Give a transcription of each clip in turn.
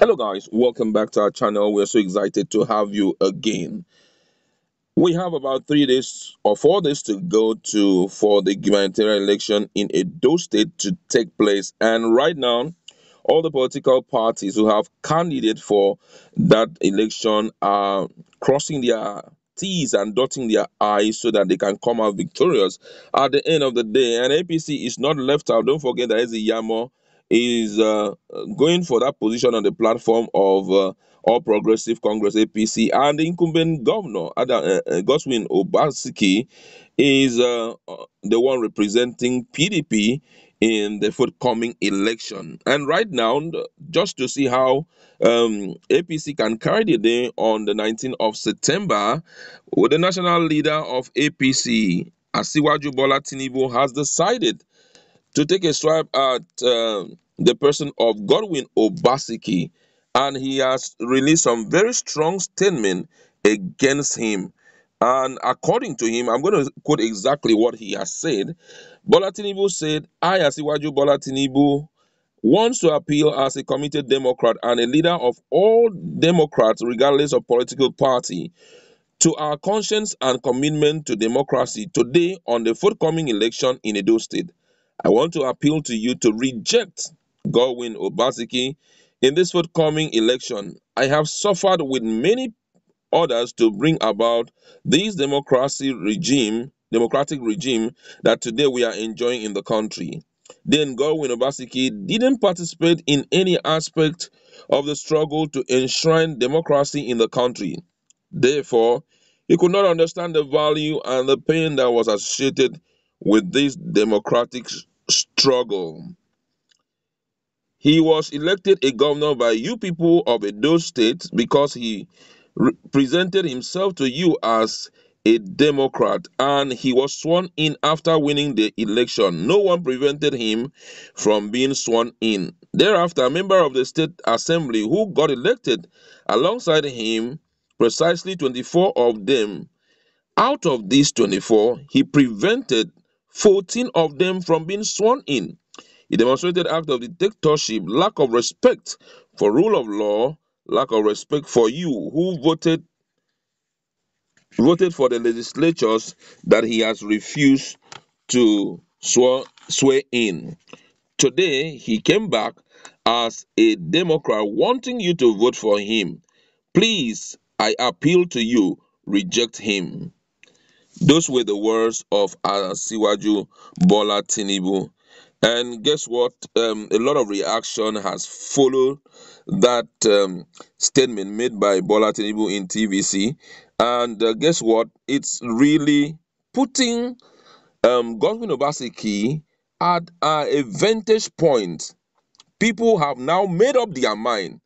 Hello, guys. Welcome back to our channel. We're so excited to have you again. We have about three days or four days to go to for the gubernatorial election in Edo State to take place. And right now, all the political parties who have candidate for that election are crossing their T's and dotting their I's so that they can come out victorious at the end of the day. And APC is not left out. Don't forget that Ize Iyamu is uh, going for that position on the platform of uh, All Progressive Congress APC, and the incumbent governor Adam, uh, uh, Godwin is uh, uh, the one representing PDP in the forthcoming election. And right now, just to see how um, APC can carry the day on the 19th of September, with the national leader of APC, Asiwaju Bola has decided to take a swipe at um the person of Godwin Obaseki, and he has released some very strong statement against him. And according to him, I'm going to quote exactly what he has said. Bola Tinubu said, I, as Asiwaju Bola Tinubu, wants to appeal as a committed Democrat and a leader of all Democrats, regardless of political party, to our conscience and commitment to democracy today on the forthcoming election in Edo State. I want to appeal to you to reject Godwin Obaseki in this forthcoming election. I have suffered with many others to bring about this democracy regime, democratic regime that today we are enjoying in the country. Then Godwin Obaseki didn't participate in any aspect of the struggle to enshrine democracy in the country. Therefore, he could not understand the value and the pain that was associated with this democratic struggle. He was elected a governor by you people of a Edo State because he re- presented himself to you as a Democrat and he was sworn in after winning the election. No one prevented him from being sworn in. Thereafter, a member of the state assembly who got elected alongside him, precisely 24 of them, out of these 24, he prevented 14 of them from being sworn in. He demonstrated act of dictatorship, lack of respect for rule of law, lack of respect for you who voted voted for the legislatures that he has refused to swear, swear in. Today he came back as a Democrat wanting you to vote for him. Please, I appeal to you, reject him. Those were the words of Asiwaju Bola Tinubu. And guess what? Um, a lot of reaction has followed that um, statement made by Bola Tinubu in TVC. And uh, guess what? It's really putting um, Godwin Obaseki at uh, a vantage point. People have now made up their mind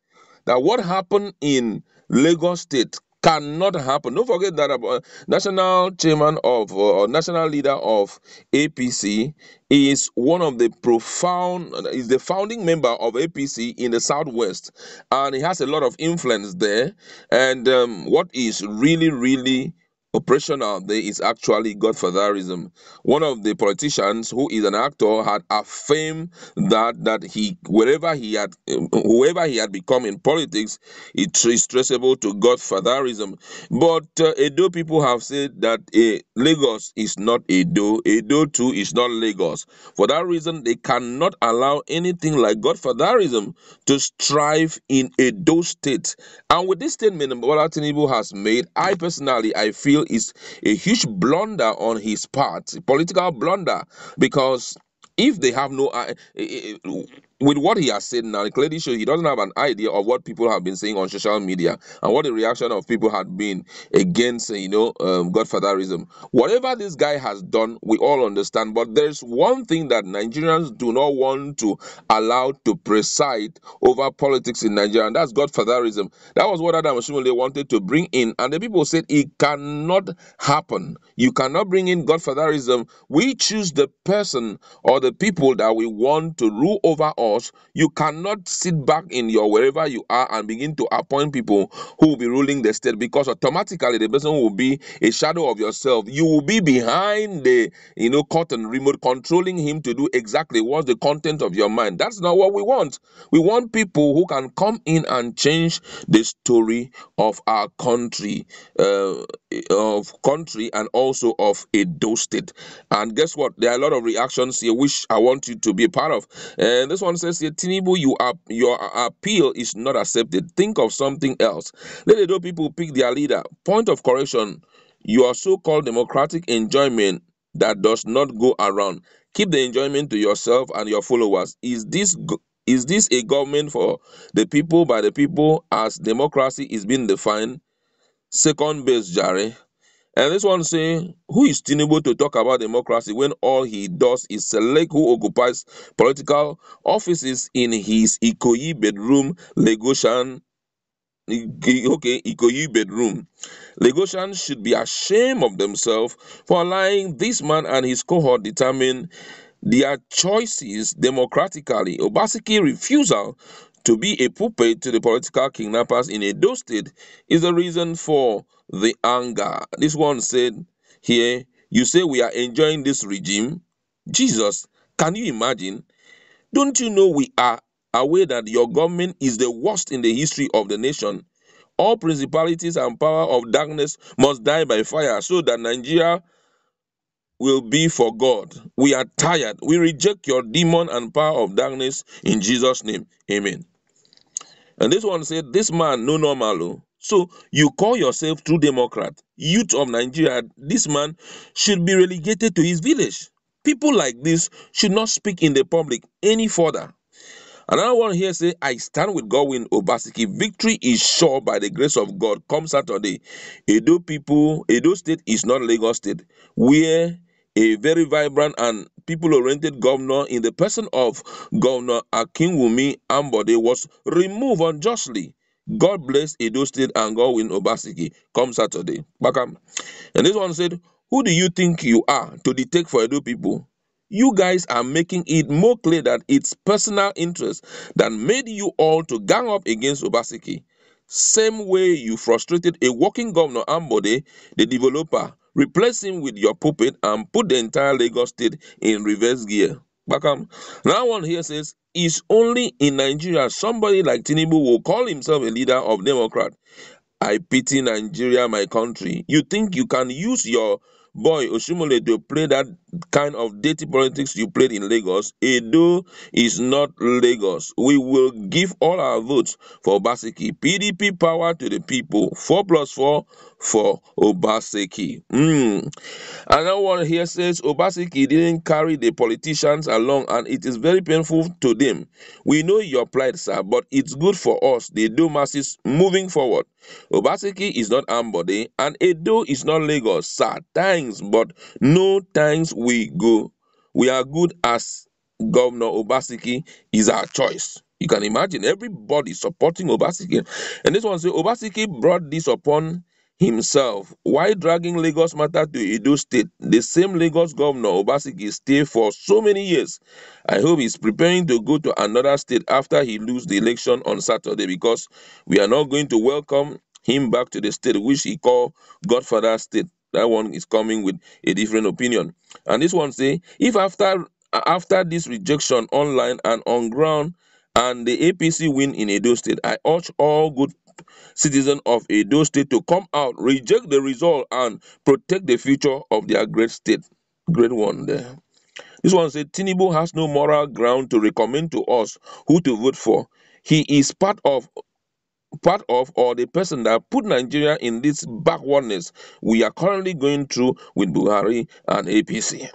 that what happened in Lagos State cannot happen. Don't forget that uh, national chairman of uh, national leader of APC is one of the profound is the founding member of APC in the southwest, and he has a lot of influence there. And um, what is really really operational there is actually godfatherism. One of the politicians who is an actor had affirmed that that he wherever he had whoever he had become in politics, it is traceable to godfatherism. But uh, Edo people have said that uh, Lagos is not Edo, Edo too is not Lagos. For that reason, they cannot allow anything like godfatherism to strive in Edo state. And with this statement Bola Tinubu has made, I personally I feel is a huge blunder on his part, political blunder, because if they have no i- i- i- with what he has said now, it clearly shows he doesn't have an idea of what people have been saying on social media and what the reaction of people had been against, you know, um, Godfatherism. Whatever this guy has done, we all understand. But there's one thing that Nigerians do not want to allow to preside over politics in Nigeria, and that's Godfatherism. That was what Adam Oshiomhole wanted to bring in, and the people said it cannot happen. You cannot bring in Godfatherism. We choose the person or the people that we want to rule over us, you cannot sit back in your wherever you are and begin to appoint people who will be ruling the state because automatically the person will be a shadow of yourself. You will be behind the you know curtain remote controlling him to do exactly what's the content of your mind. That's not what we want. We want people who can come in and change the story of our country, uh, of country and also of Edo State. And guess what? There are a lot of reactions here which I want you to be a part of. And this one says here, Tinubu, you are your appeal is not accepted. Think of something else. Let the people pick their leader. Point of correction: your so-called democratic enjoyment that does not go around. Keep the enjoyment to yourself and your followers. Is this is this a government for the people by the people as democracy is being defined? Second base, Jare. And this one saying, who is Tinubu to talk about democracy when all he does is select who occupies political offices in his Ikoyi bedroom, Lagosian, okay, Ikoyi bedroom. Lagosians should be ashamed of themselves for allowing this man and his cohort determine their choices democratically. Obaseki refusal to be a puppet to the political kidnappers in Edo State is the reason for the anger. This one said here, you say we are enjoying this regime. Jesus, can you imagine? Don't you know we are aware that your government is the worst in the history of the nation? All principalities and power of darkness must die by fire so that Nigeria will be for God. We are tired. We reject your demon and power of darkness in Jesus' name. Amen. And this one said, This man, no normal. oh. So you call yourself true Democrat, youth of Nigeria. This man should be relegated to his village. People like this should not speak in the public any further. Another one here say, I stand with Godwin Obaseki. Victory is sure by the grace of God. Come Saturday. Edo people, Edo State is not Lagos State, where a very vibrant and people-oriented governor in the person of Governor Akinwumi Ambode was removed unjustly. God bless Edo State and Godwin Obaseki. Come Saturday. Bakam. And this one said, Who do you think you are to dictate for Edo people? You guys are making it more clear that it's personal interest that made you all to gang up against Obaseki. Same way you frustrated a working governor Ambode, the developer, replace him with your puppet and put the entire Lagos state in reverse gear. Bakam. Now one here says, it's only in Nigeria somebody like Tinubu will call himself a leader of Democrat. I pity Nigeria, my country. You think you can use your boy Oshiomhole to play that kind of dirty politics you played in Lagos? Edo is not Lagos. We will give all our votes for Obaseki. PDP power to the people. Four plus four for Obaseki. Mm. Another one here says Obaseki didn't carry the politicians along, and it is very painful to them. We know your plight, sir, but it's good for us, the Edo masses, moving forward. Obaseki is not Ambode, and Edo is not Lagos, sir. Thanks, but no thanks we go. We are good as Governor Obaseki is our choice. You can imagine everybody supporting Obaseki. And this one says Obaseki brought this upon himself. Why dragging Lagos matter to Edo State? The same Lagos governor Obaseki stayed for so many years. I hope he's preparing to go to another state after he lose the election on Saturday because we are not going to welcome him back to the state which he called Godfather State. That one is coming with a different opinion. And this one say, if after after this rejection online and on ground and the APC win in Edo State, I urge all good citizens of Edo State to come out, reject the result, and protect the future of their great state. Great one there. This one said Tinubu has no moral ground to recommend to us who to vote for. He is part of part of or the person that put Nigeria in this backwardness we are currently going through with Buhari and APC.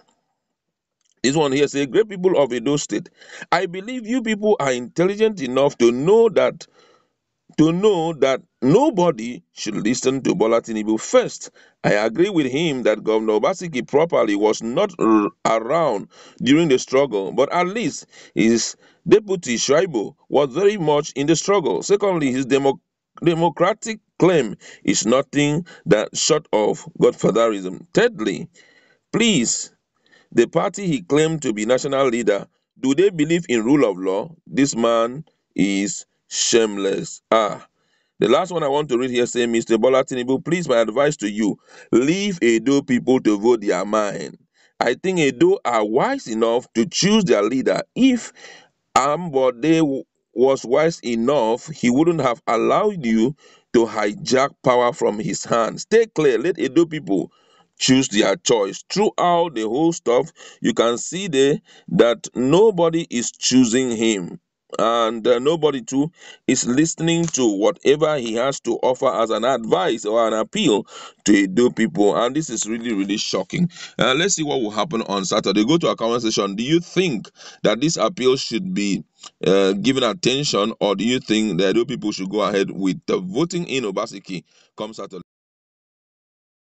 This one here says, Great people of Edo State, I believe you people are intelligent enough to know that to know that nobody should listen to Bola first. I agree with him that Governor Obaseki properly was not r- around during the struggle, but at least his deputy Shaibu was very much in the struggle. Secondly, his demo- democratic claim is nothing that short of godfatherism. Thirdly, please, the party he claimed to be national leader Do they believe in rule of law? This man is shameless. Ah. The last one I want to read here say, Mr. Bola please, my advice to you, leave Edo people to vote their mind. I think Edo are wise enough to choose their leader. If Ambode was wise enough, he wouldn't have allowed you to hijack power from his hands. Stay clear. Let Edo people choose their choice. Throughout the whole stuff, you can see there that nobody is choosing him. And uh, nobody too is listening to whatever he has to offer as an advice or an appeal to Edo people. And this is really, really shocking. Uh, let's see what will happen on Saturday. Go to our comment section. Do you think that this appeal should be uh, given attention, or do you think that Edo people should go ahead with voting in Obaseki come Saturday?